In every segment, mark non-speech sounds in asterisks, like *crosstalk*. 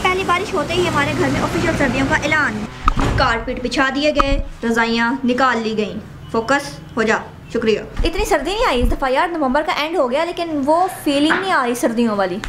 पहली बारिश होते ही हमारे घर में ऑफिशियल सर्दियों का ऐलान। कारपेट बिछा दिए गए रजाइयाँ निकाल ली गई। फोकस हो जा। शुक्रिया। इतनी सर्दी नहीं आई। इस दफ़ा यार नवंबर का एंड हो गया लेकिन वो फीलिंग नहीं आ रही सर्दियों वाली।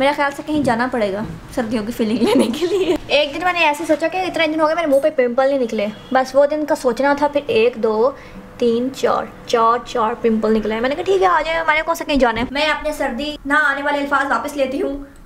मेरा ख्याल से कहीं जाना पड़ेगा सर्दियों की फीलिंग लेने के लिए। एक दिन मैंने ऐसे सोचा कि इतने दिन हो गए मेरे मुँह पे पिंपल नहीं निकले। बस वो दिन का सोचना था फिर एक दो तीन चार चार चार पिंपल निकले। मैंने कहा ठीक है आ जाए मैंने कौन सा कहीं जाना है? मैं अपने सर्दी ना आने वाले अल्फाज वापस लेती हूँ।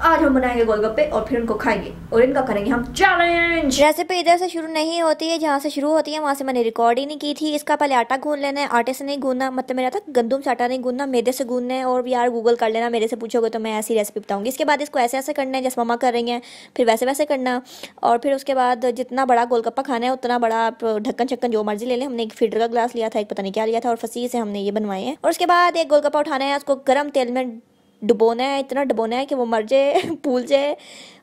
आज हम बनाएँगे गोलगप्पे और फिर उनको खाएँगे और इनका करेंगे हम चैलेंज रेसिपी इधर से शुरू नहीं होती है, जहाँ से शुरू होती है, वहाँ से मैंने रिकॉर्ड ही नहीं की थी। इसका पहले आटा गूंद लेना है, आटे से नहीं गूंदना मतलब मेरा था गंदुम से आटा नहीं गूंदना, मैदे से गूंदना है, और यार गूगल कर लेना, मेरे से पूछोगे तो मैं ऐसी रेसिपी बताऊँगी। इसके बाद इसको ऐसे ऐसे करना है, जैसे मम्मा कर रही हैं, फिर वैसे वैसे करना। और फिर उसके बाद जितना बड़ा गोलगप्पा खाना है, उतना बड़ा आप ढक्कन चक्कन जो मर्ज़ी ले लें। हमने एक फीडर का ग्लास लिया था, एक पता नहीं क्या लिया था, और फसी से हमने ये बनवाए हैं। और उसके बाद एक गोलगप्पा उठाना है, उसको गर्म तेल में डुबोना है, इतना डुबोना है कि वो मर जाए, *laughs* फूल जाए।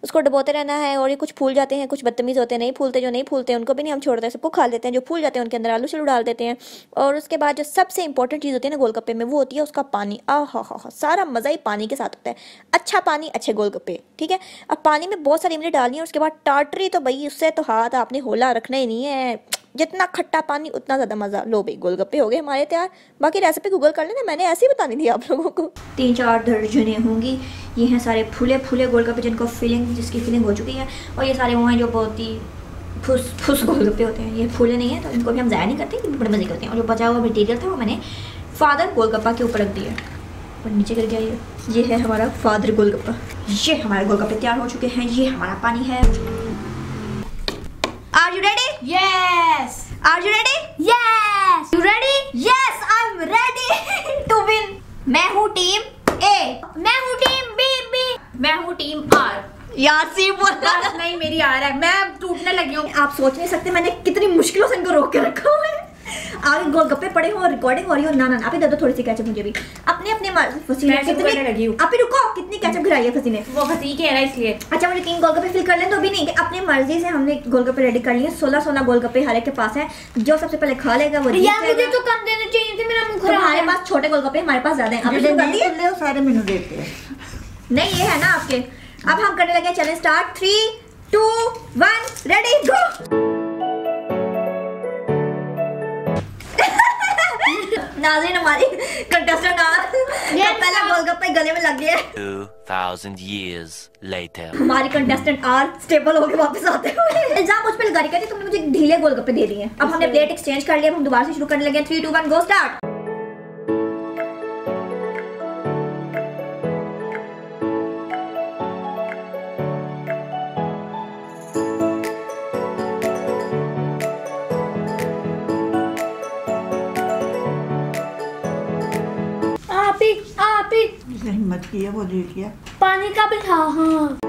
उसको डुबोते रहना है और ये कुछ फूल जाते हैं, कुछ बदतमीज़ होते हैं, नहीं फूलते जो नहीं फूलते उनको भी नहीं हम छोड़ते, सबको खा लेते हैं, जो फूल जाते हैं उनके अंदर आलू चलू डाल देते हैं। और उसके बाद जो सबसे इंपॉर्टेंट चीज़ होती है ना गोलगप्पे में, वो होती है उसका पानी। आ हा हा हा सारा मज़ा ही पानी के साथ होता है। अच्छा पानी, अच्छे गोलगप्पे, ठीक है? अब पानी में बहुत सारी इमली डालनी है उसके बाद टाटरी तो भाई, उससे तो हाथ आपने होला रखना ही नहीं है। जितना खट्टा पानी, उतना ज़्यादा मज़ा लो भाई, गोलगप्पे हो गए हमारे तैयार। बाकी रेसिपी गूगल कर लेना, मैंने ऐसे ही बतानी थी आप लोगों को। तीन चार दर्जने होंगी। ये हैं सारे फूले फूले गोलगप्पे जिनको फीलिंग जिसकी फीलिंग हो चुकी है। और ये सारे वो हैं जो बहुत ही फुस फुस गोलगप्पे होते हैं। ये फूले नहीं है तो इनको भी हम ज़ाया नहीं करते, बड़े मज़े करते हैं। और जो बचा हुआ मटीरियल था, वो मैंने फादर गोलगप्पा के ऊपर रख दिया। और नीचे गिर गया ये। ये है हमारा फादर गोलगप्पा। ये हमारे गोलगप्पे तैयार हो चुके हैं। ये हमारा पानी है। Are you ready? Yes. Are you ready? Yes. You ready? Yes, I'm ready *laughs* to win. मैं हूँ टीम ए मैं हूँ टीम बी बी मैं हूँ टीम आर यार सी बोला नहीं मेरी आर है मैं टूटने लगी हूँ आप सोच नहीं सकते मैंने कितनी मुश्किलों से इनको रोक के रखा हुआ है आगे गोलगप्पे पड़े हो रिकॉर्डिंग हो रही हो ना ना आप ही दे दो थोड़ी सी कैचअप मुझे भी। अपने अपने फसी आप ही रुको कितनी कैचअप गिराई हम्म। है फसी ने वो फसी कह रहा है इसलिए। अच्छा मुझे तीन गोलगप्पे फिल कर लें तो अभी नहीं अपनी मर्ज़ी से हमने गोलगप्पे रेडी कर लिए। सोलह सोलह गोलगप्पे हर एक के पास है जो सबसे पहले खा लेगा वो मुझे तो कम देने चाहिए थे मेरा मुँह खराब हमारे पास छोटे गोलगप्पे हमारे पास ज़्यादा है। सारे मेनू देते हैं नहीं ये है ना आपके। अब हम करने लगे चले start three two one ready go नाज़रीन हमारी कंटेस्टेंट पहला गोलगप्पे गले में लग गया 2,000 years later. हमारी कंटेस्टेंट आर स्टेबल होके वापस आते हुए। इल्ज़ाम मुझ पे लगा रही कहती तुमने मुझे ढीले गोलगप्पे दे दिए अब हमने प्लेट एक्सचेंज कर लिया अब हम दोबारा से शुरू करने लगे three two one go start जिसने हिम्मत की है वो जीत गया पानी का भी हाँ हाँ।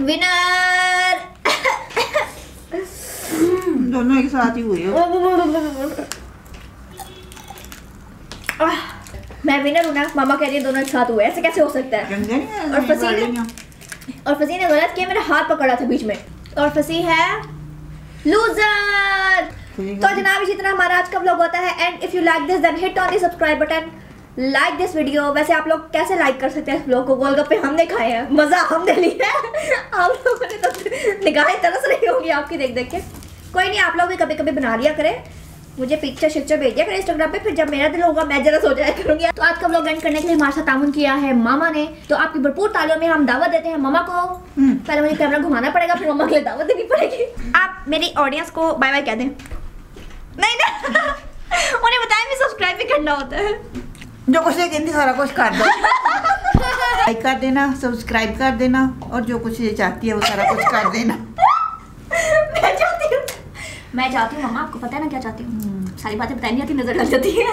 विनर दोनों एक साथ ही हुए हो। मैं विनर हूँ ना मामा कह रही है दोनों एक साथ हुए ऐसे कैसे हो सकता है? और? वालियाँ। और फसी ने गलत किया मेरा हाथ पकड़ा था बीच में। और फसी है लूजर तो जनाब इसी तरह हमारा आज का व्लॉग होता है। And if you like this then hit on the subscribe button like this video वैसे आप लोग कैसे लाइक कर सकते हैं इस व्लॉग को? गोलगप्पे हमने खाए हैं। मज़ा हमने लिया है। आप लोगों ने तो निगाहें तरस रही होगी आपकी देख देख के। कोई नहीं आप लोग भी कभी कभी बना लिया करें। मुझे पिक्चर शिक्चर भेजिए करें इंस्टाग्राम पे। फिर जब मेरा दिल होगा मैं जरा सो जाया करूँगी। तो आज का व्लॉग एंड करने के लिए हमारे साथ तामुन किया है मामा ने। तो आपकी भरपूर तालियों में हम दावत देते हैं मामा को। हम्म। पहले मुझे कैमरा घुमाना पड़ेगा फिर मामा के लिए दावत देनी पड़ेगी। आप मेरी ऑडियंस को बाय बाय कह दें। नहीं ना। *laughs* उन्हें बताया भी सब्सक्राइब भी करना होता है। जो कुछ ये कहती सारा कुछ कर दो। लाइक कर देना सब्सक्राइब कर देना और जो कुछ ये चाहती है वो सारा कुछ कर देना। मैं चाहती हूँ। मैं चाहती हूँ मम्मा आपको पता है ना क्या चाहती हूँ? सारी बातें बताई नहीं आती नज़र आ जाती है।